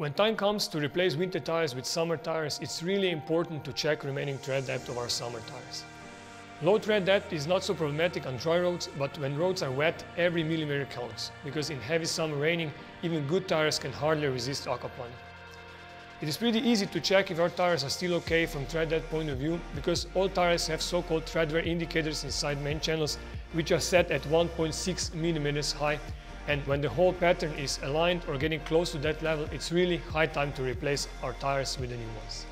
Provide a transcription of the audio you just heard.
When time comes to replace winter tires with summer tires, it's really important to check remaining tread depth of our summer tires. Low tread depth is not so problematic on dry roads, but when roads are wet, every millimeter counts, because in heavy summer raining, even good tires can hardly resist aquaplaning. It is pretty easy to check if our tires are still okay from tread depth point of view, because all tires have so-called tread wear indicators inside main channels, which are set at 1.6 millimeters high and when the whole pattern is aligned or getting close to that level, it's really high time to replace our tires with the new ones.